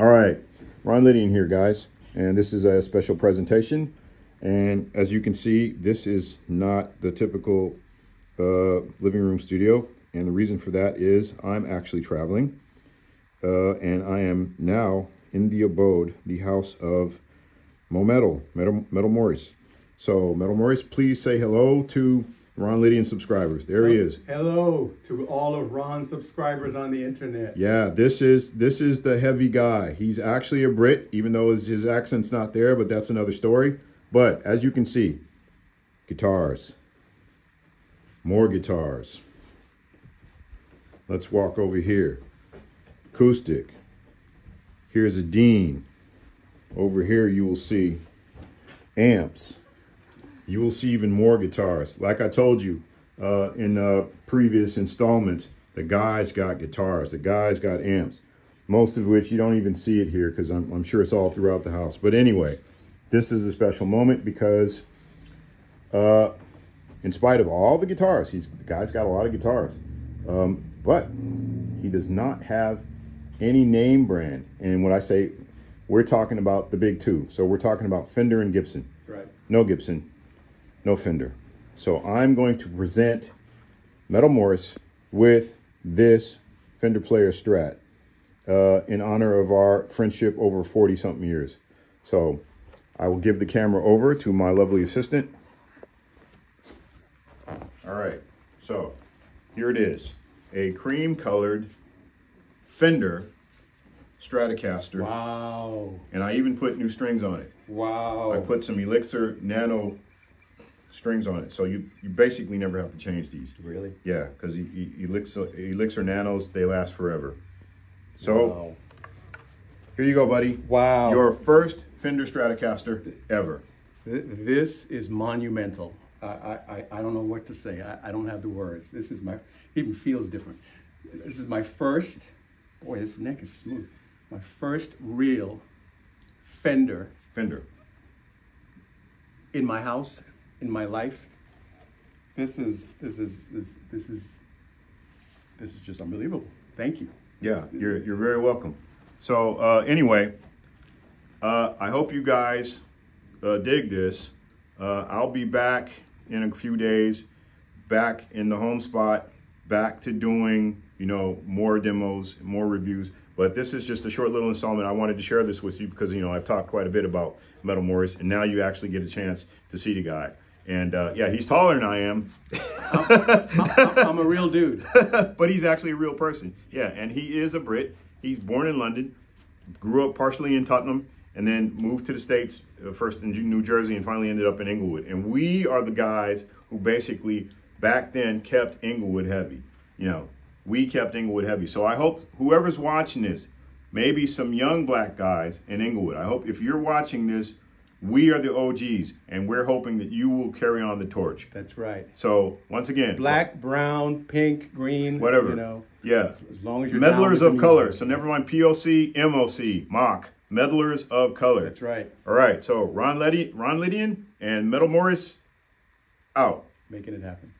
All right, Ron Lydian here, guys, and this is a special presentation. And as you can see, this is not the typical uh, living room studio. And the reason for that is I'm actually traveling, uh, and I am now in the abode, the house of Moe Metal, Metal, Metal Maurice. So, Metal Maurice, please say hello to Ron Lydian subscribers. There he is. Hello to all of Ron's subscribers on the internet. Yeah, this is this is the heavy guy. He's actually a Brit, even though his, his accent's not there, but that's another story. But as you can see, guitars. More guitars. Let's walk over here. Acoustic. Here's a Dean. Over here you will see amps you will see even more guitars. Like I told you uh, in uh, previous installments, the guys got guitars, the guys got amps, most of which you don't even see it here because I'm, I'm, sure it's all throughout the house. But anyway, this is a special moment because uh, in spite of all the guitars, he's the guy's got a lot of guitars, um, but he does not have any name brand. And when I say we're talking about the big two, so we're talking about Fender and Gibson. Right. No Gibson, no fender. So I'm going to present Metal Maurice with this Fender Player Strat uh, in honor of our friendship over 40 something years. So I will give the camera over to my lovely assistant. All right, so here it is, a cream colored Fender Stratocaster. Wow. And I even put new strings on it. Wow. I put some Elixir Nano strings on it. So you, you basically never have to change these. Really? Yeah, because Elixir, Elixir Nanos, they last forever. So wow. here you go, buddy. Wow. Your first Fender Stratocaster ever. This is monumental. I, I, I don't know what to say. I, I don't have the words. This is my, even feels different. This is my first, boy, this neck is smooth. My first real Fender. Fender. In my house in my life. This is this is this this is this is just unbelievable. Thank you. Yeah, you're you're very welcome. So uh, anyway, uh, I hope you guys uh, dig this. Uh, I'll be back in a few days, back in the home spot, back to doing you know more demos, more reviews. But this is just a short little installment. I wanted to share this with you because you know I've talked quite a bit about Metal Maurice, and now you actually get a chance to see the guy. And uh, yeah, he's taller than I am. I'm, I'm, a real dude. but he's actually a real person. Yeah, and he is a Brit. He's born in London, grew up partially in Tottenham, and then moved to the States, uh, first in New Jersey, and finally ended up in Inglewood. And we are the guys who basically back then kept Inglewood heavy. You know, we kept Inglewood heavy. So I hope whoever's watching this, maybe some young black guys in Inglewood, I hope if you're watching this, we are the OGs, and we're hoping that you will carry on the torch. That's right. So once again, black, brown, pink, green, whatever. You know, yeah. As, as long as you're meddlers of color. So never mind POC, MOC, mock meddlers of color. That's right. All right. So Ron Letty, Ron Lydian, and Metal Maurice, out. Making it happen.